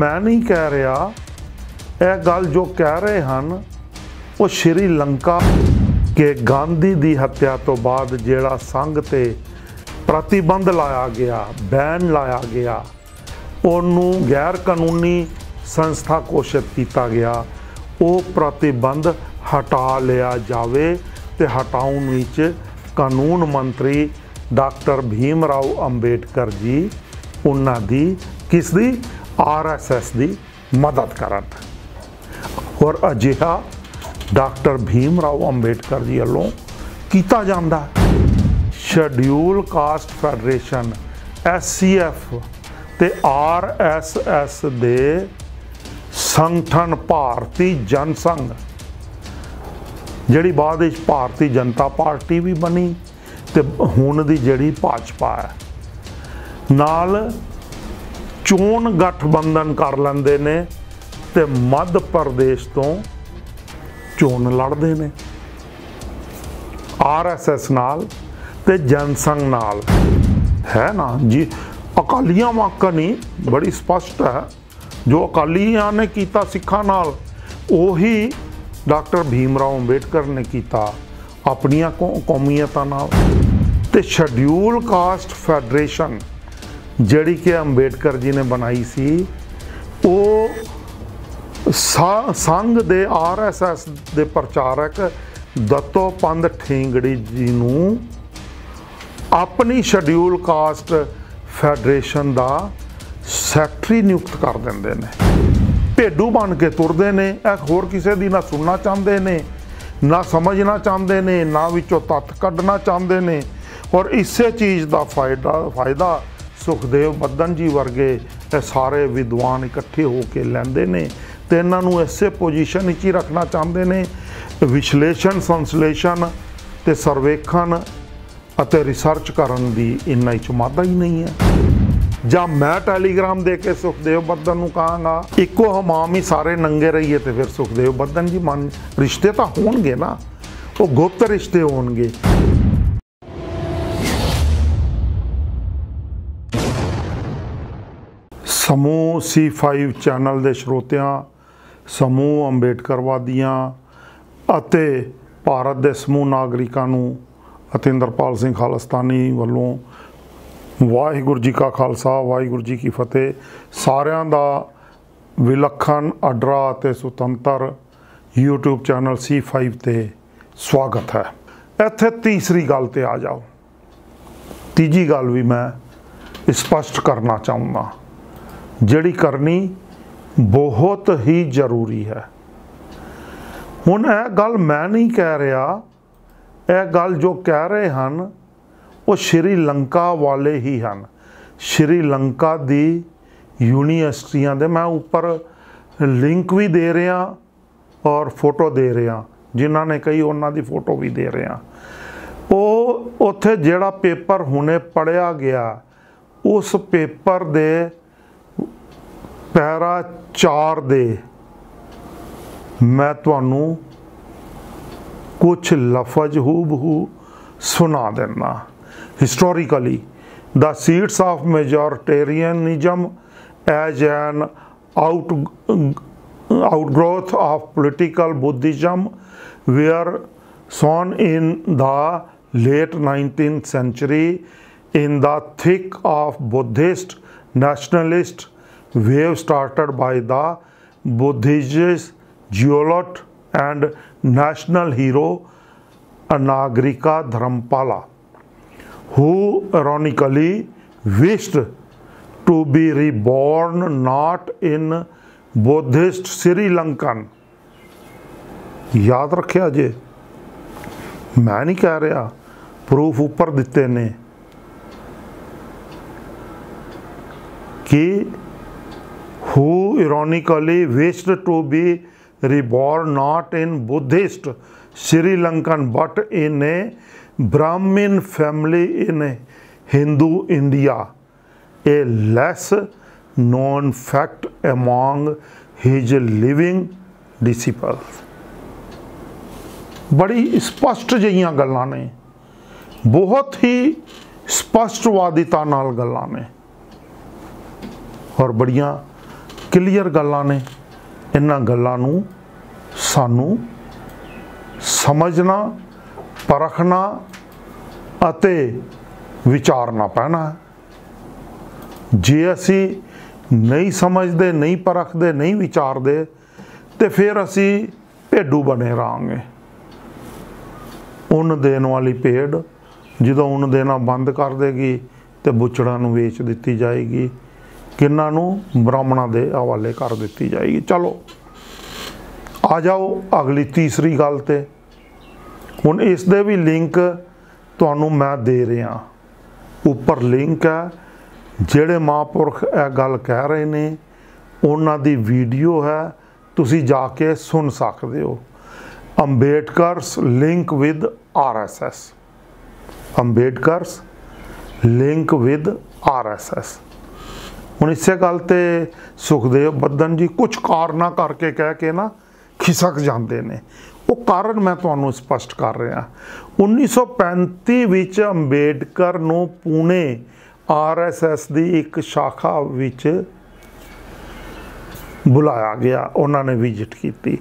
ਮੈਂ ਨਹੀਂ ਕਹਿ ਰਿਹਾ। ਇਹ ਗੱਲ ਜੋ ਕਹਿ ਰਹੇ ਹਨ, ਉਹ ਸ਼੍ਰੀ ਲੰਕਾ ਕੇ ਗਾਂਧੀ ਦੀ ਹੱਤਿਆ ਤੋਂ ਬਾਅਦ ਜਿਹੜਾ ਸੰਘ ਤੇ ਪ੍ਰਤੀਬੰਧ ਲਾਇਆ ਗਿਆ, ਬੈਨ ਲਾਇਆ ਗਿਆ, ਉਹਨੂੰ ਗੈਰ ਕਾਨੂੰਨੀ ਸੰਸਥਾ ਘੋਸ਼ਿਤ ਕੀਤਾ ਗਿਆ। ਉਹ ਪ੍ਰਤੀਬੰਧ ਹਟਾ ਲਿਆ ਜਾਵੇ ਤੇ ਹਟਾਉਣ ਵਿੱਚ ਕਾਨੂੰਨ ਮੰਤਰੀ ਡਾਕਟਰ ਭੀਮ ਰਾਓ ਅੰਬੇਡਕਰ ਜੀ, ਉਹਨਾਂ ਦੀ ਕਿਸ ਦੀ? ਆਰਐਸਐਸ ਦੀ ਮਦਦ ਕਰਨ। ਔਰ ਅਜਿਹਾ ਡਾਕਟਰ ਭੀਮ ਰਾਓ ਅੰਬੇਡਕਰ ਜੀ ਵੱਲੋਂ ਕੀਤਾ ਜਾਂਦਾ ਸ਼ਡਿਊਲ ਕਾਸਟ ਫੈਡਰੇਸ਼ਨ ਐਸਸੀਐਫ ਤੇ ਆਰਐਸਐਸ ਦੇ ਸੰਗਠਨ ਭਾਰਤੀ ਜਨਸੰਘ, ਜਿਹੜੀ ਬਾਅਦ ਵਿੱਚ ਭਾਰਤੀ ਜਨਤਾ ਪਾਰਟੀ ਵੀ ਬਣੀ ਤੇ ਹੁਣ ਦੀ ਜਿਹੜੀ ਭਾਜਪਾ ਹੈ। ਨਾਲ ਚੋਣ ਗਠਬੰਧਨ ਕਰ ਲੈਂਦੇ ਨੇ ਤੇ ਮੱਧ ਪ੍ਰਦੇਸ਼ ਤੋਂ ਚੋਣ ਲੜਦੇ ਨੇ। ਆਰਐਸਐਸ ਨਾਲ ਤੇ ਜਨਸੰਘ ਨਾਲ। ਹੈ ਨਾ? ਜੀ, ਅਕਾਲੀਆਂ ਵਾਕਾਂ ਨਹੀਂ, ਬੜੀ ਸਪਸ਼ਟ ਹੈ। ਜੋ ਅਕਾਲੀਆਂ ਨੇ ਕੀਤਾ ਸਿੱਖਾਂ ਨਾਲ, ਉਹੀ ਡਾਕਟਰ ਭੀਮ ਰਾਓ ਅੰਬੇਡਕਰ ਨੇ ਕੀਤਾ ਆਪਣੀਆਂ ਕੌ- ਕੌਮੀਅਤਾਂ ਨਾਲ। ਤੇ ਸ਼ਡਿਊਲ ਕਾਸਟ ਫੈਡਰੇਸ਼ਨ ਜਿਹੜੀ ਕਿ ਅੰਬੇਡਕਰ ਜੀ ਨੇ ਬਣਾਈ ਸੀ, ਉਹ ਸੰਘ ਦੇ ਆਰਐਸਐਸ ਦੇ ਪ੍ਰਚਾਰਕ ਦਤੋ ਪੰਧ ਠੇਂਗੜੀ ਜੀ ਨੂੰ ਆਪਣੀ ਸ਼ਡਿਊਲ ਕਾਸਟ ਫੈਡਰੇਸ਼ਨ ਦਾ ਸੈਕਟਰੀ ਨਿਯੁਕਤ ਕਰ ਦਿੰਦੇ ਨੇ। ਭੇਡੂ ਬਣ ਕੇ ਤੁਰਦੇ ਨੇ, ਇਹ ਹੋਰ ਕਿਸੇ ਦੀ ਨਾ ਸੁਣਨਾ ਚਾਹੁੰਦੇ ਨੇ, ਨਾ ਸਮਝਣਾ ਚਾਹੁੰਦੇ ਨੇ, ਨਾ ਵਿੱਚੋਂ ਤੱਤ ਕੱਢਣਾ ਚਾਹੁੰਦੇ ਨੇ ਔਰ ਇਸੇ ਚੀਜ਼ ਦਾ ਫਾਇਦਾ ਫਾਇਦਾ ਸੁਖਦੇਵ ਬੱਦਨ ਜੀ ਵਰਗੇ ਇਹ ਸਾਰੇ ਵਿਦਵਾਨ ਇਕੱਠੇ ਹੋ ਕੇ ਲੈਂਦੇ ਨੇ ਤੇ ਇਹਨਾਂ ਨੂੰ ਇਸੇ ਪੋਜੀਸ਼ਨ ਵਿੱਚ ਹੀ ਰੱਖਣਾ ਚਾਹੁੰਦੇ ਨੇ। ਵਿਸ਼ਲੇਸ਼ਣ, ਸੰਸਲੇਸ਼ਣ ਤੇ ਸਰਵੇਖਣ ਅਤੇ ਰਿਸਰਚ ਕਰਨ ਦੀ ਇੰਨਾ ਹੀ ਮਾਦਾ ਹੀ ਨਹੀਂ ਹੈ। ਜਾਂ ਮੈਂ ਟੈਲੀਗ੍ਰਾਮ ਦੇ ਕੇ ਸੁਖਦੇਵ ਬੱਦਨ ਨੂੰ ਕਹਾਂਗਾ, ਇੱਕੋ ਹਮਾਮ ਹੀ ਸਾਰੇ ਨੰਗੇ ਰਹੀਏ ਤੇ ਫਿਰ ਸੁਖਦੇਵ ਬੱਦਨ ਜੀ ਮਨ, ਰਿਸ਼ਤੇ ਤਾਂ ਹੋਣਗੇ ਨਾ। ਉਹ ਗੁਪਤ ਰਿਸ਼ਤੇ ਹੋਣਗੇ। ਸਮੂਹ C5 ਚੈਨਲ ਦੇ ਸਰੋਤਿਆਂ, ਸਮੂਹ ਅੰਬੇਡਕਰਵਾਦੀਆਂ ਅਤੇ ਭਾਰਤ ਦੇ ਸਮੂਹ ਨਾਗਰਿਕਾਂ ਨੂੰ ਅਤਿੰਦਰਪਾਲ ਸਿੰਘ ਖਾਲਸਤਾਨੀ ਵੱਲੋਂ ਵਾਹਿਗੁਰੂ ਜੀ ਕਾ ਖਾਲਸਾ, ਵਾਹਿਗੁਰੂ ਜੀ ਕੀ ਫਤਿਹ। ਸਾਰਿਆਂ ਦਾ ਵਿਲੱਖਣ ਅਡਰਾ ਅਤੇ ਸੁਤੰਤਰ YouTube ਚੈਨਲ C5 ਤੇ ਸਵਾਗਤ ਹੈ। ਇੱਥੇ ਤੀਸਰੀ ਗੱਲ ਤੇ ਆ ਜਾਓ। ਤੀਜੀ ਗੱਲ ਵੀ ਮੈਂ ਸਪਸ਼ਟ ਕਰਨਾ ਚਾਹੁੰਦਾ। ਜਿਹੜੀ ਕਰਨੀ ਬਹੁਤ ਹੀ ਜ਼ਰੂਰੀ ਹੈ। ਹੁਣ ਇਹ ਗੱਲ ਮੈਂ ਨਹੀਂ ਕਹਿ ਰਿਹਾ। ਇਹ ਗੱਲ ਜੋ ਕਹਿ ਰਹੇ ਹਨ, ਉਹ ਸ਼੍ਰੀ ਲੰਕਾ ਵਾਲੇ ਹੀ ਹਨ। ਸ਼੍ਰੀ ਲੰਕਾ ਦੀ ਯੂਨੀਵਰਸਿਟੀਆਂ ਦੇ ਮੈਂ ਉੱਪਰ ਲਿੰਕ ਵੀ ਦੇ ਰਿਹਾ ਔਰ ਫੋਟੋ ਦੇ ਰਿਹਾ। ਜਿਨ੍ਹਾਂ ਨੇ ਕਹੀ ਉਹਨਾਂ ਦੀ ਫੋਟੋ ਵੀ ਦੇ ਰਿਹਾ। ਉਹ ਉੱਥੇ ਜਿਹੜਾ ਪੇਪਰ ਹੁਣੇ ਪੜਿਆ ਗਿਆ, ਉਸ ਪੇਪਰ ਦੇ ਪੈਰਾ 4 ਦੇ ਮੈਂ ਤੁਹਾਨੂੰ ਕੁਝ ਲਫ਼ਜ਼ ਹੂਬਹੂ ਸੁਣਾ ਦਿੰਦਾ historically the seeds of majoritarianism as an out, outgrowth of political Buddhism were sown in the late 19th century in the thick of Buddhist nationalist wave started by the Buddhist geologist and national hero Anagarika Dharampala who ironically wished to be reborn not in Buddhist Sri Lankan. ਯਾਦ ਰੱਖਿਆ ਜੇ ਮੈਂ ਨਹੀਂ ਕਹਿ ਰਿਹਾ proof ਉੱਪਰ ਦਿੱਤੇ ਨੇ ਕਿ who ironically wished to be reborn not in Buddhist Sri Lankan but in a Brahmin family in Hindu India, a less known fact among his living disciples. बड़ी स्पष्ट जहिया गलों ने बहुत ही स्पष्टवादिता गलों ने और बड़िया ਕਲੀਅਰ ਗੱਲਾਂ ਨੇ। ਇਹਨਾਂ ਗੱਲਾਂ ਨੂੰ ਸਾਨੂੰ ਸਮਝਣਾ, ਪਰਖਣਾ ਅਤੇ ਵਿਚਾਰਨਾ ਪੈਣਾ ਜੇ ਅਸੀਂ ਨਹੀਂ ਸਮਝਦੇ, ਨਹੀਂ ਪਰਖਦੇ, ਨਹੀਂ ਵਿਚਾਰਦੇ, ਤੇ ਫਿਰ ਅਸੀਂ ਭੇਡੂ ਬਣੇ ਰਹਾਂਗੇ। ਉੱਨ ਦੇਣ ਵਾਲੀ ਭੇਡ ਜਦੋਂ ਉੱਨ ਦੇਣਾ ਬੰਦ ਕਰ ਦੇਗੀ ਤੇ ਬੁੱਚੜਾਂ ਨੂੰ ਵੇਚ ਦਿੱਤੀ ਜਾਏਗੀ। ਕਿੰਨਾਂ ਨੂੰ ਬ੍ਰਾਹਮਣਾਂ ਦੇ ਹਵਾਲੇ ਕਰ ਦਿੱਤੀ ਜਾਏਗੀ। ਚਲੋ, ਆ ਜਾਓ ਅਗਲੀ ਤੀਸਰੀ ਗੱਲ ਤੇ। ਹੁਣ ਇਸ ਦੇ ਵੀ ਲਿੰਕ ਤੁਹਾਨੂੰ ਮੈਂ ਦੇ ਰਿਹਾ। ਉੱਪਰ ਲਿੰਕ ਹੈ, ਜਿਹੜੇ ਮਹਾਂਪੁਰਖ ਇਹ ਗੱਲ ਕਹਿ ਰਹੇ ਨੇ, ਉਹਨਾਂ ਦੀ ਵੀਡੀਓ ਹੈ, ਤੁਸੀਂ ਜਾ ਕੇ ਸੁਣ ਸਕਦੇ ਹੋ। Ambedkar's link with RSS. Ambedkar's link with RSS. ਹੁਣ ਇਸੇ ਗੱਲ ਤੇ ਸੁਖਦੇਵ ਬੱਦਨ ਜੀ ਕੁਝ ਕਾਰਨਾ ਕਰਕੇ ਕਹਿ ਕੇ ਨਾ ਖਿਸਕ ਜਾਂਦੇ ਨੇ। ਉਹ ਕਾਰਨ ਮੈਂ ਤੁਹਾਨੂੰ ਸਪਸ਼ਟ ਕਰ ਰਿਹਾ। 1935 ਵਿੱਚ ਅੰਬੇਡਕਰ ਨੂੰ ਪੂਨੇ ਆਰਐਸਐਸ ਦੀ ਇੱਕ ਸ਼ਾਖਾ ਵਿੱਚ ਬੁਲਾਇਆ ਗਿਆ। ਉਹਨਾਂ ਨੇ ਵਿਜ਼ਿਟ ਕੀਤੀ।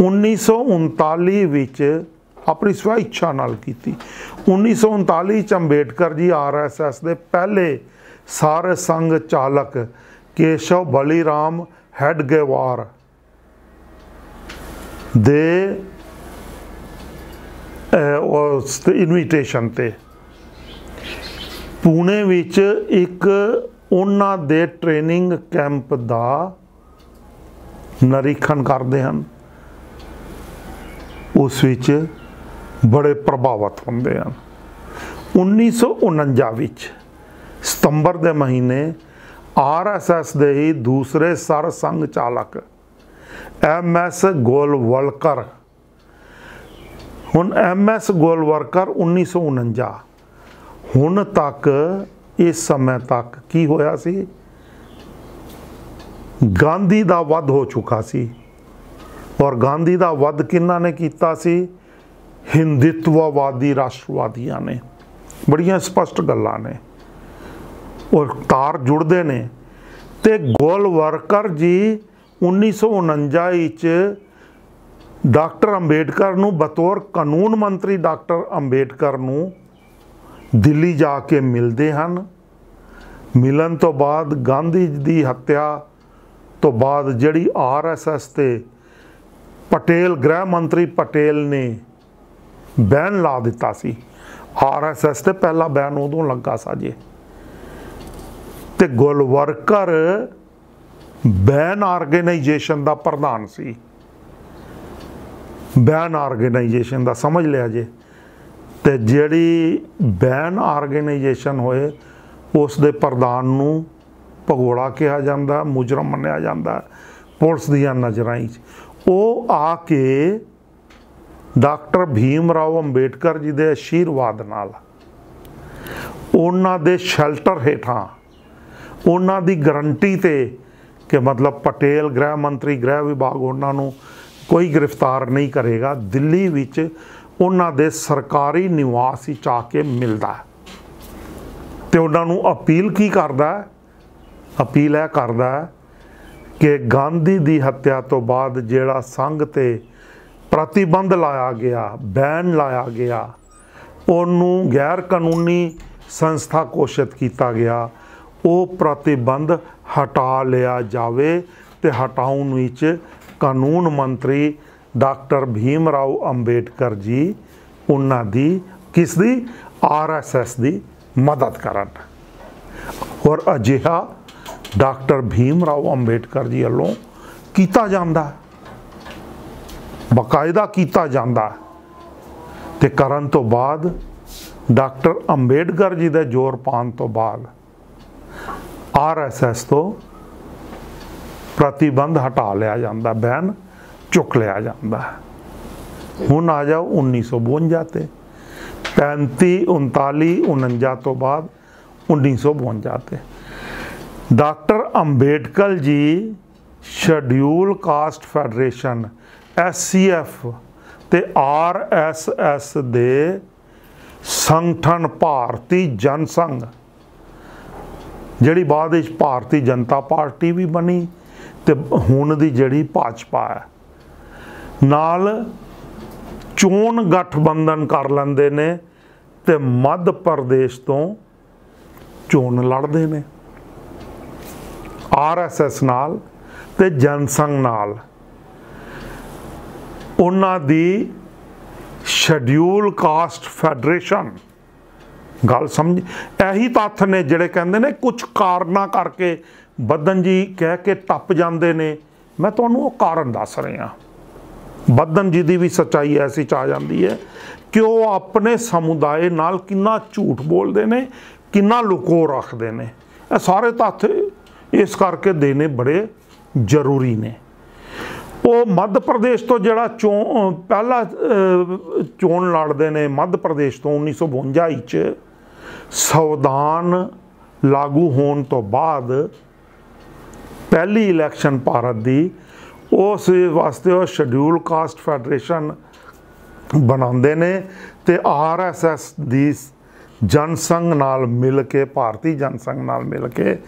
1939 ਵਿੱਚ ਆਪਣੀ ਸਵੈ ਇੱਛਾ ਨਾਲ ਕੀਤੀ। 1939 ਚ ਅੰਬੇਡਕਰ ਜੀ ਆਰਐਸਐਸ ਦੇ ਪਹਿਲੇ ਸਾਰੇ ਸੰਘ ਚਾਲਕ ਕੇਸ਼ਵ ਬਲੀਰਾਮ ਹੈਡਗੇਵਾਰ ਦੇ ਅਹ, ਉਸ ਇਨਵੀਟੇਸ਼ਨ ਤੇ। ਪੂਨੇ ਵਿੱਚ ਇੱਕ ਉਹਨਾਂ ਦੇ ਟ੍ਰੇਨਿੰਗ ਕੈਂਪ ਦਾ ਨਿਰੀਖਣ ਕਰਦੇ ਹਨ। ਉਸ ਵਿੱਚ ਬੜੇ ਪ੍ਰਭਾਵਿਤ ਹੁੰਦੇ ਹਨ। 1949 ਵਿੱਚ ਸਤੰਬਰ ਦੇ ਮਹੀਨੇ ਆਰਐਸਐਸ ਦੇ ਹੀ ਦੂਸਰੇ ਸਰ ਸੰਘ ਚਾਲਕ ਐਮਐਸ ਗੋਲਵਲਕਰ। ਹੁਣ ਐਮਐਸ ਗੋਲਵਲਕਰ 1949 ਹੁਣ ਤੱਕ, ਇਸ ਸਮੇਂ ਤੱਕ ਕੀ ਹੋਇਆ ਸੀ? ਗਾਂਧੀ ਦਾ ਵੱਧ ਹੋ ਚੁੱਕਾ ਸੀ। ਔਰ ਗਾਂਧੀ ਦਾ ਵੱਧ ਕਿੰਨਾ ਨੇ ਕੀਤਾ ਸੀ? ਹਿੰਦੁਤਵਵਾਦੀ ਰਾਸ਼ਟਰਵਾਦੀਆਂ ਨੇ। ਬੜੀਆਂ ਸਪਸ਼ਟ ਗੱਲਾਂ ਨੇ। ਔਰ ਤਾਰ ਜੁੜਦੇ ਨੇ। ਤੇ ਗੋਲਵਰਕਰ ਜੀ 1949 ਵਿੱਚ ਡਾਕਟਰ ਅੰਬੇਡਕਰ ਨੂੰ ਬਤੌਰ ਕਾਨੂੰਨ ਮੰਤਰੀ ਡਾਕਟਰ ਅੰਬੇਡਕਰ ਨੂੰ ਦਿੱਲੀ ਜਾ ਕੇ ਮਿਲਦੇ ਹਨ। ਮਿਲਣ ਤੋਂ ਬਾਅਦ ਗਾਂਧੀ ਜੀ ਦੀ ਹੱਤਿਆ ਤੋਂ ਬਾਅਦ ਜਿਹੜੀ ਆਰਐਸਐਸ ਤੇ ਪਟੇਲ, ਗ੍ਰਹਿ ਮੰਤਰੀ ਪਟੇਲ ਨੇ ਬੈਨ ਲਾ ਦਿੱਤਾ ਸੀ। ਆਰਐਸਐਸ ਤੇ ਪਹਿਲਾ ਬੈਨ ਉਦੋਂ ਲੱਗਾ ਸਾਜੇ। ਤੇ ਗੁਲਵਰਕਰ ਬੈਨ ਆਰਗੇਨਾਈਜੇਸ਼ਨ ਦਾ ਪ੍ਰਧਾਨ ਸੀ। ਬੈਨ ਆਰਗੇਨਾਈਜੇਸ਼ਨ ਦਾ ਸਮਝ ਲਿਆ ਜੇ। ਤੇ ਜਿਹੜੀ ਬੈਨ ਆਰਗੇਨਾਈਜੇਸ਼ਨ ਹੋਏ, ਉਸ ਦੇ ਪ੍ਰਧਾਨ ਨੂੰ ਭਗੋੜਾ ਕਿਹਾ ਜਾਂਦਾ, ਮੁਜਰਮ ਮੰਨਿਆ ਜਾਂਦਾ, ਪੁਲਿਸ ਦੀਆਂ ਨਜ਼ਰਾਂ 'ਚ ਉਹ ਆ ਕੇ ਡਾਕਟਰ ਭੀਮ ਰਾਓ ਅੰਬੇਡਕਰ ਜੀ ਦੇ ਅਸ਼ੀਰਵਾਦ ਨਾਲ ਉਹਨਾਂ ਦੇ ਸ਼ੈਲਟਰ ਹੇਠਾਂ ਉਹਨਾਂ ਦੀ ਗਰੰਟੀ ਤੇ ਕਿ ਮਤਲਬ ਪਟੇਲ ਗ੍ਰਹਿ ਮੰਤਰੀ, ਗ੍ਰਹਿ ਵਿਭਾਗ ਉਹਨਾਂ ਨੂੰ ਕੋਈ ਗ੍ਰਿਫਤਾਰ ਨਹੀਂ ਕਰੇਗਾ। ਦਿੱਲੀ ਵਿੱਚ ਉਹਨਾਂ ਦੇ ਸਰਕਾਰੀ ਨਿਵਾਸ ਵਿੱਚ ਆ ਕੇ ਮਿਲਦਾ ਹੈ। ਤੇ ਉਹਨਾਂ ਨੂੰ ਅਪੀਲ ਕੀ ਕਰਦਾ ਅਪੀਲ ਇਹ ਕਰਦਾ ਕਿ ਗਾਂਧੀ ਦੀ ਹੱਤਿਆ ਤੋਂ ਬਾਅਦ ਜਿਹੜਾ ਸੰਘ ਤੇ ਪ੍ਰਤੀਬੰਧ ਲਾਇਆ ਗਿਆ, ਬੈਨ ਲਾਇਆ ਗਿਆ, ਉਹਨੂੰ ਗੈਰ ਕਾਨੂੰਨੀ ਸੰਸਥਾ ਘੋਸ਼ਿਤ ਕੀਤਾ ਗਿਆ। ਉਹ ਪ੍ਰਤੀਬੰਧ ਹਟਾ ਲਿਆ ਜਾਵੇ ਤੇ ਹਟਾਉਣ ਵਿੱਚ ਕਾਨੂੰਨ ਮੰਤਰੀ ਡਾਕਟਰ ਭੀਮ ਰਾਓ ਅੰਬੇਡਕਰ ਜੀ ਉਹਨਾਂ ਦੀ ਕਿਸ ਦੀ ਆਰਐਸਐਸ ਦੀ ਮਦਦ ਕਰਨ ਔਰ ਅਜਿਹਾ ਡਾਕਟਰ ਭੀਮ ਰਾਓ ਅੰਬੇਡਕਰ ਜੀ ਵੱਲੋਂ ਕੀਤਾ ਜਾਂਦਾ ਹੈ। ਬਕਾਇਦਾ ਕੀਤਾ ਜਾਂਦਾ ਹੈ। ਤੇ ਕਰਨ ਤੋਂ ਬਾਅਦ ਡਾਕਟਰ ਅੰਬੇਡਕਰ ਜੀ ਦੇ ਜ਼ੋਰ ਪਾਉਣ ਤੋਂ ਬਾਅਦ ਆਰਐਸਐਸ ਤੋਂ ਪ੍ਰਤੀਬੰਧ ਹਟਾ ਲਿਆ ਜਾਂਦਾ, ਬੈਨ ਚੁੱਕ ਲਿਆ ਜਾਂਦਾ ਹੈ। ਹੁਣ ਆ ਜਾਓ 1952 ਤੇ 35 39 49 ਤੋਂ ਬਾਅਦ 1952 ਤੇ ਡਾਕਟਰ ਅੰਬੇਡਕਰ ਜੀ ਸ਼ਡਿਊਲ ਕਾਸਟ ਫੈਡਰੇਸ਼ਨ ਐਸਸੀਐਫ ਤੇ ਆਰਐਸਐਸ ਦੇ ਸੰਗਠਨ ਭਾਰਤੀ ਜਨਸੰਘ ਜਿਹੜੀ ਬਾਅਦ ਵਿੱਚ ਭਾਰਤੀ ਜਨਤਾ ਪਾਰਟੀ ਵੀ ਬਣੀ ਤੇ ਹੁਣ ਦੀ ਜਿਹੜੀ ਭਾਜਪਾ ਹੈ। ਨਾਲ ਚੋਣ ਗਠਬੰਧਨ ਕਰ ਲੈਂਦੇ ਨੇ ਤੇ ਮੱਧ ਪ੍ਰਦੇਸ਼ ਤੋਂ ਚੋਣ ਲੜਦੇ ਨੇ। ਆਰਐਸਐਸ ਨਾਲ ਤੇ ਜਨਸੰਘ ਨਾਲ। ਉਹਨਾਂ ਦੀ ਸ਼ਡਿਊਲ ਕਾਸਟ ਫੈਡਰੇਸ਼ਨ ਗੱਲ ਸਮਝ ਇਹੀ ਤੱਥ ਨੇ ਜਿਹੜੇ ਕਹਿੰਦੇ ਨੇ ਕੁਝ ਕਾਰਨਾਂ ਕਰਕੇ ਬੱਦਨ ਜੀ ਕਹਿ ਕੇ ਟੱਪ ਜਾਂਦੇ ਨੇ। ਮੈਂ ਤੁਹਾਨੂੰ ਉਹ ਕਾਰਨ ਦੱਸ ਰਿਹਾ। ਬੱਦਨ ਜੀ ਦੀ ਵੀ ਸੱਚਾਈ ਐਸੀ ਚ ਆ ਜਾਂਦੀ ਹੈ ਕਿ ਉਹ ਆਪਣੇ ਸਮੁਦਾਇ ਨਾਲ ਕਿੰਨਾ ਝੂਠ ਬੋਲਦੇ ਨੇ, ਕਿੰਨਾ ਲੁਕੋ ਰੱਖਦੇ ਨੇ। ਇਹ ਸਾਰੇ ਤੱਥ ਇਸ ਕਰਕੇ ਦੇਣੇ ਬੜੇ ਜ਼ਰੂਰੀ ਨੇ। ਉਹ ਮੱਧ ਪ੍ਰਦੇਸ਼ ਤੋਂ ਜਿਹੜਾ ਚੋਣ ਪਹਿਲਾ ਚੋਣ ਲੜਦੇ ਨੇ ਮੱਧ ਪ੍ਰਦੇਸ਼ ਤੋਂ 1952 ਵਿੱਚ ਸੰਵਿਧਾਨ ਲਾਗੂ ਹੋਣ ਤੋਂ ਬਾਅਦ ਪਹਿਲੀ ਇਲੈਕਸ਼ਨ ਭਾਰਤ ਦੀ, ਉਸ ਵਾਸਤੇ ਉਹ ਸ਼ਡਿਊਲ ਕਾਸਟ ਫੈਡਰੇਸ਼ਨ ਬਣਾਉਂਦੇ ਨੇ ਤੇ ਆਰਐਸਐਸ ਦੀ ਜਨਸੰਘ ਨਾਲ ਮਿਲ ਕੇ, ਭਾਰਤੀ ਜਨਸੰਘ ਨਾਲ ਮਿਲ ਕੇ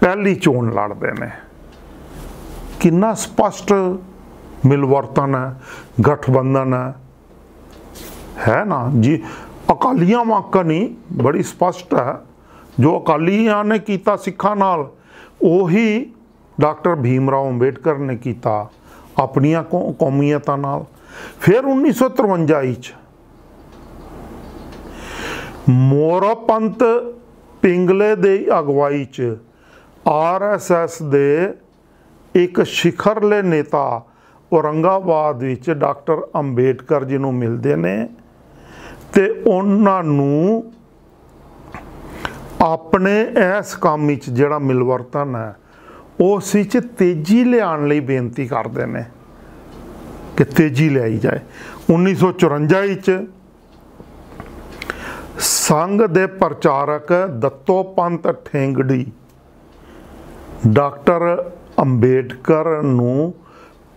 ਪਹਿਲੀ ਚੋਣ ਲੜਦੇ ਨੇ। ਕਿੰਨਾ ਸਪਸ਼ਟ ਮਿਲਵਰਤਨ ਹੈ, ਗਠਬੰਧਨ ਹੈ। ਹੈ ਨਾ? ਜੀ ਅਕਾਲੀਆਂ ਵਾਂਕਾ ਨਹੀਂ ਬੜੀ ਸਪਸ਼ਟ ਹੈ, ਜੋ ਅਕਾਲੀਆਂ ਨੇ ਕੀਤਾ ਸਿੱਖਾਂ ਨਾਲ, ਉਹੀ ਡਾਕਟਰ ਭੀਮ ਰਾਓ ਅੰਬੇਡਕਰ ਨੇ ਕੀਤਾ ਆਪਣੀਆਂ ਕੌ- ਕੌਮੀਅਤਾਂ ਨਾਲ। ਫਿਰ 1953 ਵਿੱਚ ਮੋਰਪੰਤ ਪਿੰਗਲੇ ਦੇ ਅਗਵਾਈ 'ਚ ਆਰਐਸਐਸ ਦੇ ਇੱਕ ਸਿਖਰਲੇ ਨੇਤਾ ਔਰੰਗਾਬਾਦ ਵਿੱਚ ਡਾਕਟਰ ਅੰਬੇਡਕਰ ਜੀ ਨੂੰ ਮਿਲਦੇ ਨੇ ਤੇ ਉਹਨਾਂ ਨੂੰ ਆਪਣੇ ਇਸ ਕੰਮ ਵਿੱਚ ਜਿਹੜਾ ਮਿਲਵਰਤਨ ਹੈ ਉਸ ਵਿੱਚ ਤੇਜ਼ੀ ਲਿਆਉਣ ਲਈ ਬੇਨਤੀ ਕਰਦੇ ਨੇ ਕਿ ਤੇਜ਼ੀ ਲਿਆਈ ਜਾਏ। 1954 ਵਿੱਚ ਸੰਘ ਦੇ ਪ੍ਰਚਾਰਕ ਦੱਤੋ ਪੰਤ ਠੇਂਗੜੀ ਡਾਕਟਰ ਅੰਬੇਡਕਰ ਨੂੰ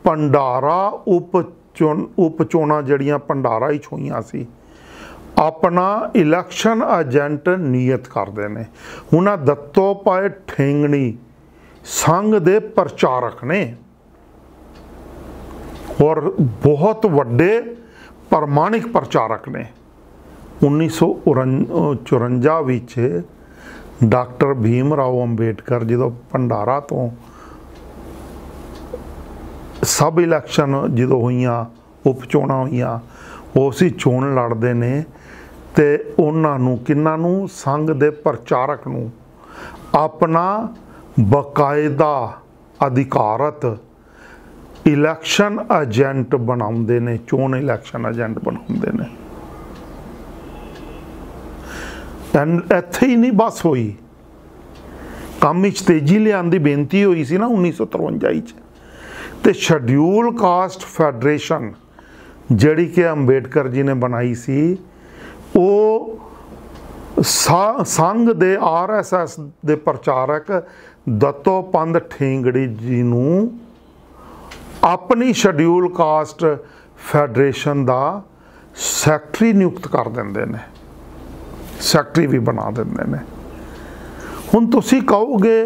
ਭੰਡਾਰਾ ਉਪ ਚੋਣ ਉਪ ਚੋਣਾਂ ਜਿਹੜੀਆਂ ਭੰਡਾਰਾ ਹੀ ਹੋਈਆਂ ਸੀ ਆਪਣਾ ਇਲੈਕਸ਼ਨ ਏਜੰਟ ਨਿਯਤ ਕਰਦੇ ਨੇ। ਉਹਨਾਂ ਦੱਤੋ ਪਾਏ ਠੇਂਗਣੀ, ਸੰਘ ਦੇ ਪ੍ਰਚਾਰਕ ਨੇ। ਔਰ ਬਹੁਤ ਵੱਡੇ ਪ੍ਰਮਾਣਿਕ ਪ੍ਰਚਾਰਕ ਨੇ। 1954 ਵਿੱਚ ਡਾਕਟਰ ਭੀਮ ਰਾਓ ਅੰਬੇਡਕਰ ਜਦੋਂ ਭੰਡਾਰਾ ਤੋਂ ਸਬ ਇਲੈਕਸ਼ਨ ਜਦੋਂ ਹੋਈਆਂ ਉਪ ਚੋਣਾਂ ਹੋਈਆਂ ਉਸੇ ਚੋਣ ਲੜਦੇ ਨੇ। ਤੇ ਉਹਨਾਂ ਨੂੰ ਕਿੰਨਾਂ ਨੂੰ? ਸੰਘ ਦੇ ਪ੍ਰਚਾਰਕ ਨੂੰ। ਆਪਣਾ ਬਕਾਇਦਾ ਅਧਿਕਾਰਤ ਇਲੈਕਸ਼ਨ ਏਜੰਟ ਬਣਾਉਂਦੇ ਨੇ, ਚੋਣ ਇਲੈਕਸ਼ਨ ਏਜੰਟ ਬਣਾਉਂਦੇ ਨੇ। ਐਨ ਇੱਥੇ ਹੀ ਨਹੀਂ ਬਸ ਹੋਈ। ਕੰਮ ਵਿੱਚ ਤੇਜ਼ੀ ਲਿਆਉਣ ਦੀ ਬੇਨਤੀ ਹੋਈ ਸੀ ਨਾ 1953 ਵਿੱਚ। ਤੇ ਸ਼ਡਿਊਲ ਕਾਸਟ ਫੈਡਰੇਸ਼ਨ ਜਿਹੜੀ ਕਿ ਅੰਬੇਡਕਰ ਜੀ ਨੇ ਬਣਾਈ ਸੀ ਉਹ ਸੰਘ ਦੇ ਆਰਐਸਐਸ ਦੇ ਪ੍ਰਚਾਰਕ ਦਤੋ ਪੰਧ ਠੇਂਗੜੀ ਜੀ ਨੂੰ ਆਪਣੀ ਸ਼ਡਿਊਲ ਕਾਸਟ ਫੈਡਰੇਸ਼ਨ ਦਾ ਸੈਕਟਰੀ ਨਿਯੁਕਤ ਕਰ ਦਿੰਦੇ ਨੇ। ਸੈਕਟਰੀ ਵੀ ਬਣਾ ਦਿੰਦੇ ਨੇ। ਹੁਣ ਤੁਸੀਂ ਕਹੋਗੇ,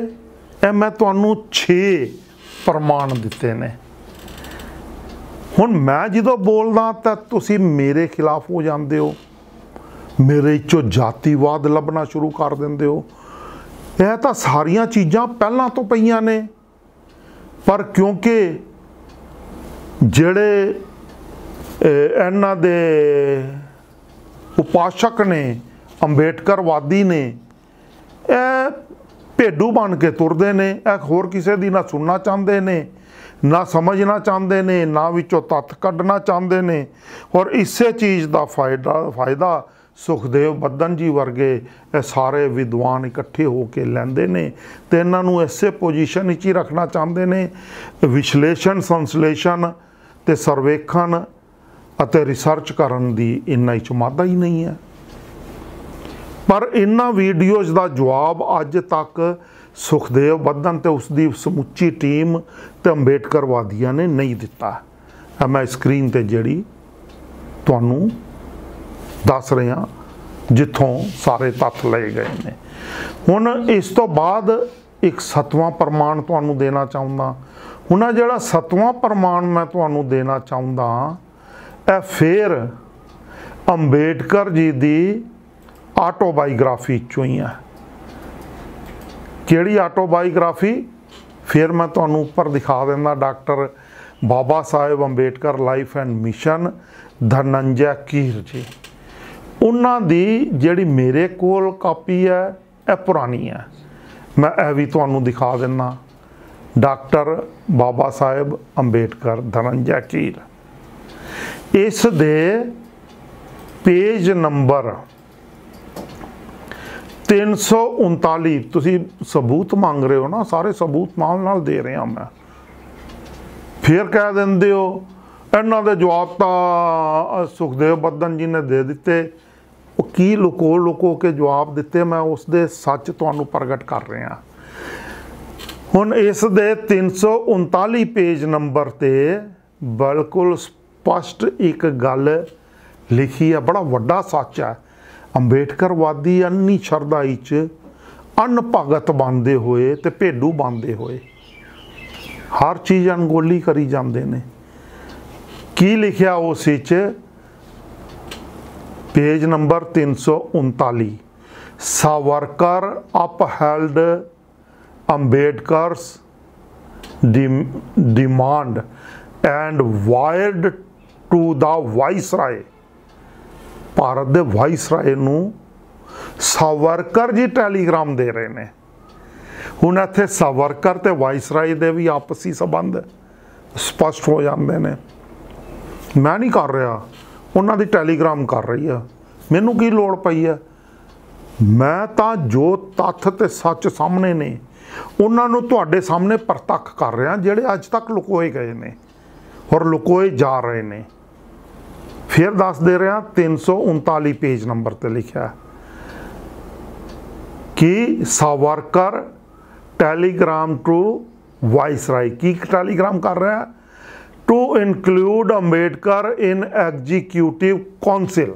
ਇਹ ਮੈਂ ਤੁਹਾਨੂੰ 6 ਪ੍ਰਮਾਣ ਦਿੱਤੇ ਨੇ। ਹੁਣ ਮੈਂ ਜਦੋਂ ਬੋਲਦਾ ਤਾਂ ਤੁਸੀਂ ਮੇਰੇ ਖਿਲਾਫ ਹੋ ਜਾਂਦੇ ਹੋ। ਮੇਰੇ ਚੋਂ ਜਾਤੀਵਾਦ ਲੱਭਣਾ ਸ਼ੁਰੂ ਕਰ ਦਿੰਦੇ ਹੋ। ਇਹ ਤਾਂ ਸਾਰੀਆਂ ਚੀਜ਼ਾਂ ਪਹਿਲਾਂ ਤੋਂ ਪਈਆਂ ਨੇ। ਪਰ ਕਿਉਂਕਿ ਜਿਹੜੇ ਇਹਨਾਂ ਦੇ ਉਪਾਸ਼ਕ ਨੇ, ਅੰਬੇਡਕਰਵਾਦੀ ਨੇ, ਇਹ ਭੇਡੂ ਬਣ ਕੇ ਤੁਰਦੇ ਨੇ, ਇਹ ਹੋਰ ਕਿਸੇ ਦੀ ਨਾ ਸੁਣਨਾ ਚਾਹੁੰਦੇ ਨੇ, ਨਾ ਸਮਝਣਾ ਚਾਹੁੰਦੇ ਨੇ, ਨਾ ਵਿੱਚੋਂ ਤੱਥ ਕੱਢਣਾ ਚਾਹੁੰਦੇ ਨੇ। ਔਰ ਇਸੇ ਚੀਜ਼ ਦਾ ਫਾਇਦਾ ਫਾਇਦਾ ਸੁਖਦੇਵ ਬੱਦਨ ਜੀ ਵਰਗੇ ਇਹ ਸਾਰੇ ਵਿਦਵਾਨ ਇਕੱਠੇ ਹੋ ਕੇ ਲੈਂਦੇ ਨੇ ਤੇ ਇਹਨਾਂ ਨੂੰ ਇਸੇ ਪੋਜੀਸ਼ਨ ਵਿੱਚ ਹੀ ਰੱਖਣਾ ਚਾਹੁੰਦੇ ਨੇ। ਵਿਸ਼ਲੇਸ਼ਣ, ਸੰਸਲੇਸ਼ਣ ਤੇ ਸਰਵੇਖਣ ਅਤੇ ਰਿਸਰਚ ਕਰਨ ਦੀ ਇੰਨਾ ਹੀ ਚਮਾਦਾ ਹੀ ਨਹੀਂ ਹੈ। ਪਰ ਇਹਨਾਂ ਵੀਡੀਓਜ਼ ਦਾ ਜਵਾਬ ਅੱਜ ਤੱਕ ਸੁਖਦੇਵ ਬੱਦਨ ਤੇ ਉਸ ਦੀ ਸਮੁੱਚੀ ਟੀਮ ਤੇ ਅੰਬੇਡਕਰਵਾਦੀਆਂ ਨੇ ਨਹੀਂ ਦਿੱਤਾ। ਮੈਂ ਸਕਰੀਨ ਤੇ ਜਿਹੜੀ ਤੁਹਾਨੂੰ ਦੱਸ ਰਿਹਾ ਜਿੱਥੋਂ ਸਾਰੇ ਤੱਥ ਲਏ ਗਏ ਨੇ। ਹੁਣ ਇਸ ਤੋਂ ਬਾਅਦ ਇੱਕ ਸਤਵਾਂ ਪ੍ਰਮਾਣ ਤੁਹਾਨੂੰ ਦੇਣਾ ਚਾਹੁੰਦਾ। ਹੁਣ ਜਿਹੜਾ ਸਤਵਾਂ ਪ੍ਰਮਾਣ ਮੈਂ ਤੁਹਾਨੂੰ ਦੇਣਾ ਚਾਹੁੰਦਾ, ਇਹ ਫੇਰ ਅੰਬੇਡਕਰ ਜੀ ਦੀ ਆਟੋਬਾਇਓਗ੍ਰਾਫੀ ਚੋਂ ਹੀ ਹੈ। ਕਿਹੜੀ ਆਟੋਬਾਇਓਗ੍ਰਾਫੀ? ਫਿਰ ਮੈਂ ਤੁਹਾਨੂੰ ਉੱਪਰ ਦਿਖਾ ਦਿੰਦਾ, doctor Baba Saheb Ambedkar life and mission, Dhananjay Keer ji. ਉਹਨਾਂ ਦੀ ਜਿਹੜੀ ਮੇਰੇ ਕੋਲ ਕਾਪੀ ਹੈ, ਇਹ ਪੁਰਾਣੀ ਹੈ। ਮੈਂ ਇਹ ਵੀ ਤੁਹਾਨੂੰ ਦਿਖਾ ਦਿੰਦਾ ਡਾਕਟਰ ਬਾਬਾ ਸਾਹਿਬ ਅੰਬੇਡਕਰ ਧਨੰਜੈ ਕੀਰ ਇਸ ਦੇ ਪੇਜ ਨੰਬਰ 339 ਤੁਸੀਂ ਸਬੂਤ ਮੰਗ ਰਹੇ ਹੋ ਨਾ, ਸਾਰੇ ਸਬੂਤ ਨਾਲ ਨਾਲ ਦੇ ਰਿਹਾ ਮੈਂ। ਫਿਰ ਕਹਿ ਦਿੰਦੇ ਹੋ, ਇਹਨਾਂ ਦੇ ਜਵਾਬ ਤਾਂ ਸੁਖਦੇਵ ਬੱਦਨ ਜੀ ਨੇ ਦੇ ਦਿੱਤੇ। ਕੀ ਲੁਕੋ ਲੁਕੋ ਕੇ ਜਵਾਬ ਦਿੱਤੇ ਮੈਂ ਉਸ ਦੇ ਸੱਚ ਤੁਹਾਨੂੰ ਪ੍ਰਗਟ ਕਰ ਰਿਹਾ। ਹੁਣ ਇਸ ਦੇ 339 ਪੇਜ ਨੰਬਰ ਤੇ ਬਿਲਕੁਲ ਸਪਸ਼ਟ ਇੱਕ ਗੱਲ ਲਿਖੀ ਹੈ, ਬੜਾ ਵੱਡਾ ਸੱਚ ਹੈ। ਅੰਬੇਡਕਰਵਾਦੀ ਅੰਨੀ ਸ਼ਰਦਾਈ ਚ ਅਨਭਗਤ ਬੰਦੇ ਹੋਏ ਤੇ ਭੇਡੂ ਬੰਦੇ ਹੋਏ। ਹਰ ਚੀਜ਼ ਅਣਗੋਲੀ ਕਰੀ ਜਾਂਦੇ ਨੇ। ਕੀ ਲਿਖਿਆ ਉਸ ਵਿੱਚ? Page number 339 Savarkar upheld Ambedkar's demand and wired to the viceroy Bharat ਦੇ ਵਾਇਸਰਾਏ ਨੂੰ ਸਾਵਰਕਰ ਜੀ ਟੈਲੀਗ੍ਰਾਮ ਦੇ ਰਹੇ ਨੇ। ਹੁਣ ਇੱਥੇ ਸਾਵਰਕਰ ਤੇ ਵਾਇਸਰਾਏ ਦੇ ਵੀ ਆਪਸੀ ਸੰਬੰਧ ਸਪਸ਼ਟ ਹੋ ਜਾਂਦੇ ਨੇ। ਮੈਂ ਨਹੀਂ ਕਰ ਰਿਹਾ। ਉਹਨਾਂ ਦੀ ਟੈਲੀਗ੍ਰਾਮ ਕਰ ਰਹੀ ਆ। ਮੈਨੂੰ ਕੀ ਲੋੜ ਪਈ ਆ? ਮੈਂ ਤਾਂ ਜੋ ਤੱਥ ਤੇ ਸੱਚ ਸਾਹਮਣੇ ਨੇ, ਉਹਨਾਂ ਨੂੰ ਤੁਹਾਡੇ ਸਾਹਮਣੇ ਪ੍ਰਤੱਖ ਕਰ ਰਿਹਾ, ਜਿਹੜੇ ਅੱਜ ਤੱਕ ਲੁਕੋਏ ਗਏ ਨੇ ਔਰ ਲੁਕੋਏ ਜਾ ਰਹੇ ਨੇ। ਫਿਰ ਦੱਸ ਦੇ ਰਿਹਾ 339 ਪੇਜ ਨੰਬਰ ਤੇ ਲਿਖਿਆ ਕਿ ਸਾਵਰਕਰ ਟੈਲੀਗ੍ਰਾਮ ਟੂ ਵਾਇਸਰਾਈ ਕੀ ਟੈਲੀਗ੍ਰਾਮ ਕਰ ਰਿਹਾ to include Ambedkar in executive council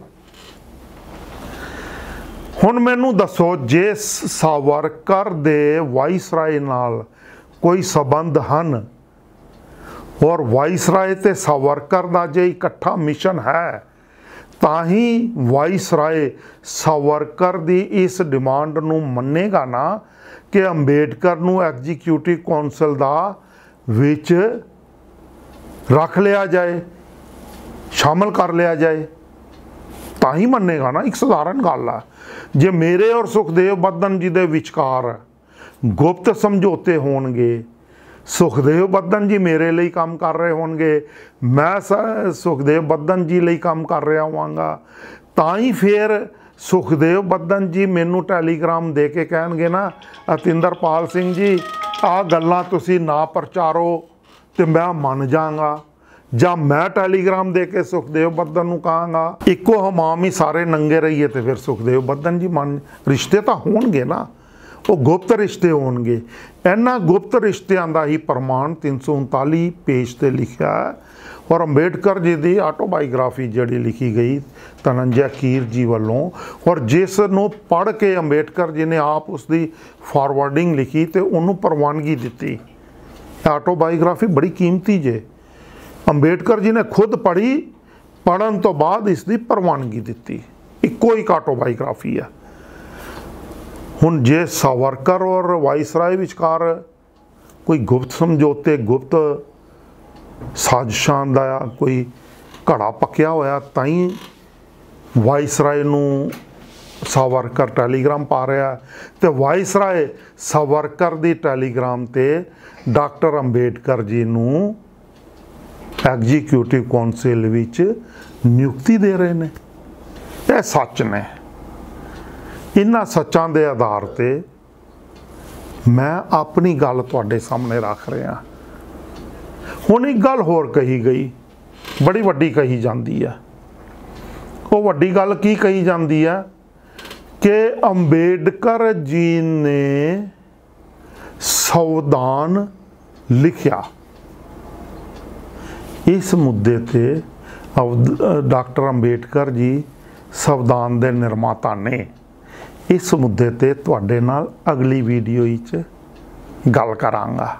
ਹੁਣ ਮੈਨੂੰ ਦੱਸੋ, ਜੇ ਸਾਵਰਕਰ ਦੇ ਵਾਇਸਰਾਏ ਨਾਲ ਕੋਈ ਸਬੰਧ ਹਨ ਔਰ ਵਾਇਸਰਾਏ ਤੇ ਸਾਵਰਕਰ ਦਾ ਜੇ ਇਕੱਠਾ ਮਿਸ਼ਨ ਹੈ, ਤਾਂ ਹੀ ਵਾਇਸਰਾਏ ਸਾਵਰਕਰ ਦੀ ਇਸ ਡਿਮਾਂਡ ਨੂੰ ਮੰਨੇਗਾ ਨਾ ਕਿ ਅੰਬੇਡਕਰ ਨੂੰ ਐਗਜ਼ੀਕਿਊਟਿਵ ਕਾਉਂਸਲ ਦਾ ਵਿੱਚ ਰੱਖ ਲਿਆ ਜਾਏ, ਸ਼ਾਮਲ ਕਰ ਲਿਆ ਜਾਏ, ਤਾਂ ਹੀ ਮੰਨੇਗਾ ਨਾ, ਇੱਕ ਸਧਾਰਨ ਗੱਲ ਆ। ਜੇ ਮੇਰੇ ਔਰ ਸੁਖਦੇਵ ਬੱਦਨ ਜੀ ਦੇ ਵਿਚਕਾਰ ਗੁਪਤ ਸਮਝੌਤੇ ਹੋਣਗੇ, ਸੁਖਦੇਵ ਬੱਦਨ ਜੀ ਮੇਰੇ ਲਈ ਕੰਮ ਕਰ ਰਹੇ ਹੋਣਗੇ, ਮੈਂ ਸੁਖਦੇਵ ਬੱਦਨ ਜੀ ਲਈ ਕੰਮ ਕਰ ਰਿਹਾ ਹੋਵਾਂਗਾ, ਤਾਂ ਹੀ ਫਿਰ ਸੁਖਦੇਵ ਬੱਦਨ ਜੀ ਮੈਨੂੰ ਟੈਲੀਗ੍ਰਾਮ ਦੇ ਕੇ ਕਹਿਣਗੇ ਨਾ, ਅਤਿੰਦਰਪਾਲ ਸਿੰਘ ਜੀ, ਆਹ ਗੱਲਾਂ ਤੁਸੀਂ ਨਾ ਪ੍ਰਚਾਰੋ ਤੇ ਮੈਂ ਮੰਨ ਜਾਗਾ ਜਾਂ ਮੈਂ ਟੈਲੀਗ੍ਰਾਮ ਦੇ ਕੇ ਸੁਖਦੇਵ ਬੱਦਨ ਨੂੰ ਕਹਾਂਗਾ, ਇੱਕੋ ਹਮਾਮ ਹੀ ਸਾਰੇ ਨੰਗੇ ਰਹੀਏ ਤੇ ਫਿਰ ਸੁਖਦੇਵ ਬੱਦਨ ਜੀ ਮੰਨ, ਰਿਸ਼ਤੇ ਤਾਂ ਹੋਣਗੇ ਨਾ। ਉਹ ਗੁਪਤ ਰਿਸ਼ਤੇ ਹੋਣਗੇ। ਇਹਨਾਂ ਗੁਪਤ ਰਿਸ਼ਤਿਆਂ ਦਾ ਹੀ ਪ੍ਰਮਾਣ 339 ਪੇਜ ਤੇ ਲਿਖਿਆ ਹੈ। ਔਰ ਅੰਬੇਡਕਰ ਜੀ ਦੀ ਆਟੋਬਾਇਓਗ੍ਰਾਫੀ ਜਿਹੜੀ ਲਿਖੀ ਗਈ ਤਨੰਜੈ ਕੀਰ ਜੀ ਵੱਲੋਂ। ਔਰ ਜਿਸ ਨੂੰ ਪੜ੍ਹ ਕੇ ਅੰਬੇਡਕਰ ਜੀ ਨੇ ਆਪ ਉਸ ਦੀ ਫਾਰਵਰਡਿੰਗ ਲਿਖੀ ਤੇ ਉਹਨੂੰ ਪ੍ਰਵਾਨਗੀ ਦਿੱਤੀ। ਆਟੋਬਾਇਓਗ੍ਰਾਫੀ ਬੜੀ ਕੀਮਤੀ ਜੇ। ਅੰਬੇਡਕਰ ਜੀ ਨੇ ਖੁਦ ਪੜ੍ਹੀ ਪੜਨ ਤੋਂ ਬਾਅਦ ਇਸ ਦੀ ਪ੍ਰਵਾਨਗੀ ਦਿੱਤੀ। ਇੱਕੋ ਇੱਕ ਆਟੋਬਾਇਓਗ੍ਰਾਫੀ ਆ। ਹੁਣ ਜੇ ਸਾਵਰਕਰ ਔਰ ਵਾਇਸਰਾਏ ਵਿਚਕਾਰ ਕੋਈ ਗੁਪਤ ਸਮਝੌਤੇ, ਗੁਪਤ ਸਾਜ਼ਿਸ਼ਾਂ ਦਾ ਕੋਈ ਘੜਾ ਪੱਕਿਆ ਹੋਇਆ, ਤਾਂ ਹੀ ਵਾਇਸਰਾਏ ਨੂੰ ਸਾਵਰਕਰ ਟੈਲੀਗ੍ਰਾਮ ਪਾ ਰਿਹਾ ਤੇ ਵਾਇਸਰਾਏ ਸਾਵਰਕਰ ਦੀ ਟੈਲੀਗ੍ਰਾਮ ਤੇ ਡਾਕਟਰ ਅੰਬੇਡਕਰ ਜੀ ਨੂੰ ਐਗਜ਼ੀਕਿਊਟਿਵ ਕਾਉਂਸਲ ਵਿੱਚ ਨਿਯੁਕਤੀ ਦੇ ਰਹੇ ਨੇ। ਇਹ ਸੱਚ ਨੇ। ਇਹਨਾਂ ਸੱਚਾਂ ਦੇ ਆਧਾਰ ਤੇ ਮੈਂ ਆਪਣੀ ਗੱਲ ਤੁਹਾਡੇ ਸਾਹਮਣੇ ਰੱਖ ਰਿਹਾ। ਹੁਣ ਇੱਕ ਗੱਲ ਹੋਰ ਕਹੀ ਗਈ, ਬੜੀ ਵੱਡੀ ਕਹੀ ਜਾਂਦੀ ਹੈ। ਉਹ ਵੱਡੀ ਗੱਲ ਕੀ ਕਹੀ ਜਾਂਦੀ ਹੈ? ਕਿ ਅੰਬੇਡਕਰ ਜੀ ਨੇ ਸੰਵਿਧਾਨ ਲਿਖਿਆ। ਇਸ ਮੁੱਦੇ ਤੇ ਡਾਕਟਰ ਅੰਬੇਡਕਰ ਜੀ ਸੰਵਿਧਾਨ ਦੇ ਨਿਰਮਾਤਾ ਨੇ। ਇਸ ਮੁੱਦੇ ਤੇ ਤੁਹਾਡੇ ਨਾਲ ਅਗਲੀ ਵੀਡੀਓ ਵਿੱਚ ਗੱਲ ਕਰਾਂਗਾ।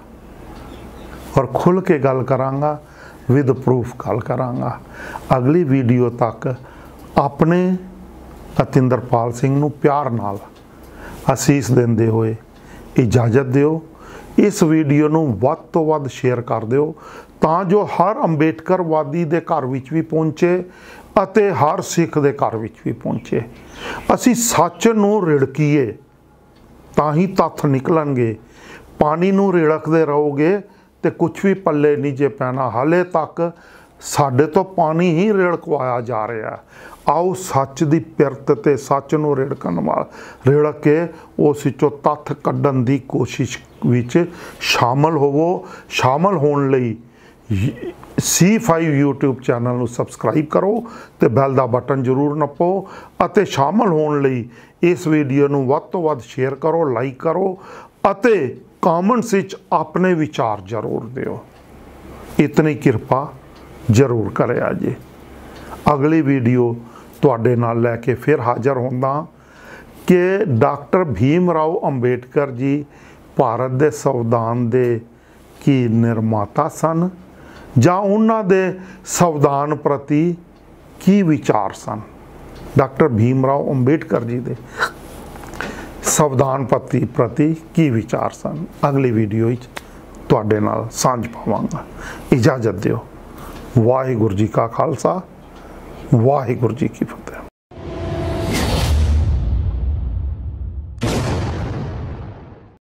ਔਰ ਖੁੱਲ ਕੇ ਗੱਲ ਕਰਾਂਗਾ ਵਿਦ ਪ੍ਰੂਫ ਗੱਲ ਕਰਾਂਗਾ। ਅਗਲੀ ਵੀਡੀਓ ਤੱਕ ਆਪਣੇ ਅਤਿੰਦਰਪਾਲ ਸਿੰਘ ਨੂੰ ਪਿਆਰ ਨਾਲ ਅਸੀਸ ਦਿੰਦੇ ਹੋਏ ਇਜਾਜ਼ਤ ਦਿਓ। ਇਸ ਵੀਡੀਓ ਨੂੰ ਵੱਧ ਤੋਂ ਵੱਧ ਸ਼ੇਅਰ ਕਰ ਦਿਓ ਤਾਂ ਜੋ ਹਰ ਅੰਬੇਡਕਰਵਾਦੀ ਦੇ ਘਰ ਵਿੱਚ ਵੀ ਪਹੁੰਚੇ ਅਤੇ ਹਰ ਸਿੱਖ ਦੇ ਘਰ ਵਿੱਚ ਵੀ ਪਹੁੰਚੇ। ਅਸੀਂ ਸੱਚ ਨੂੰ ਰਿੜਕੀਏ ਤਾਂ ਹੀ ਤੱਥ ਨਿਕਲਣਗੇ। ਪਾਣੀ ਨੂੰ ਰਿੜਕਦੇ ਰਹੋਗੇ ਤੇ ਕੁਝ ਵੀ ਪੱਲੇ ਨਹੀਂ ਜੇ ਪੈਣਾ। ਹਾਲੇ ਤੱਕ ਸਾਡੇ ਤੋਂ ਪਾਣੀ ਹੀ ਰਿੜਕਵਾਇਆ ਜਾ ਰਿਹਾ। ਆਓ ਸੱਚ ਦੀ ਪਿਰਤ ਤੇ ਸੱਚ ਨੂੰ ਰੇੜਕਣ ਵਾਲ। ਰਿੜਕ ਕੇ ਉਸ ਵਿੱਚੋਂ ਤੱਥ ਕੱਢਣ ਦੀ ਕੋਸ਼ਿਸ਼ ਵਿੱਚ ਸ਼ਾਮਲ ਹੋਵੋ। ਸ਼ਾਮਲ ਹੋਣ ਲਈ C5 YouTube ਚੈਨਲ ਨੂੰ ਸਬਸਕ੍ਰਾਈਬ ਕਰੋ ਤੇ ਬੈਲ ਦਾ ਬਟਨ ਜ਼ਰੂਰ ਨੱਪੋ ਅਤੇ ਸ਼ਾਮਲ ਹੋਣ ਲਈ ਇਸ ਵੀਡੀਓ ਨੂੰ ਵੱਧ ਤੋਂ ਵੱਧ ਸ਼ੇਅਰ ਕਰੋ ਲਾਈਕ ਕਰੋ ਅਤੇ ਕਮੈਂਟਸ ਵਿੱਚ ਆਪਣੇ ਵਿਚਾਰ ਜ਼ਰੂਰ ਦਿਓ। ਇਤਨੀ ਕਿਰਪਾ ਜ਼ਰੂਰ ਕਰਿਆ ਜੀ। ਅਗਲੀ ਵੀਡੀਓ ਤੁਹਾਡੇ ਨਾਲ ਲੈ ਕੇ ਫਿਰ ਹਾਜ਼ਰ ਹੁੰਦਾ ਕਿ ਡਾਕਟਰ ਭੀਮ ਰਾਓ ਅੰਬੇਡਕਰ ਜੀ ਭਾਰਤ ਦੇ ਸੰਵਿਧਾਨ ਦੇ ਕੀ ਨਿਰਮਾਤਾ ਸਨ ਜਾਂ ਉਹਨਾਂ ਦੇ ਸੰਵਿਧਾਨ ਪ੍ਰਤੀ ਕੀ ਵਿਚਾਰ ਸਨ? ਡਾਕਟਰ ਭੀਮ ਰਾਓ ਅੰਬੇਡਕਰ ਜੀ ਦੇ ਸੰਵਿਧਾਨ ਪ੍ਰਤੀ ਪ੍ਰਤੀ ਕੀ ਵਿਚਾਰ ਸਨ? ਅਗਲੀ ਵੀਡੀਓ ਵਿੱਚ ਤੁਹਾਡੇ ਨਾਲ ਸਾਂਝ ਪਾਵਾਂਗਾ। ਇਜਾਜ਼ਤ ਦਿਓ। ਵਾਹਿਗੁਰੂ ਜੀ ਕਾ ਖਾਲਸਾ। ਵਾਹਿਗੁਰੂ ਜੀ ਕੀ ਫਤਿਹ।